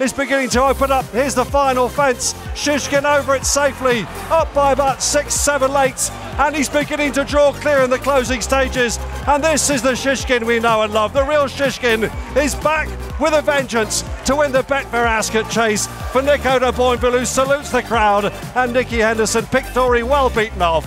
is beginning to open up. Here's the final fence. Shishkin over it safely, up by about six, seven lengths, and he's beginning to draw clear in the closing stages. And this is the Shishkin we know and love. The real Shishkin is back with a vengeance to win the Betfair Ascot Chase for Nico de Boinville, who salutes the crowd, and Nicky Henderson, Pic D'Orhy well beaten off.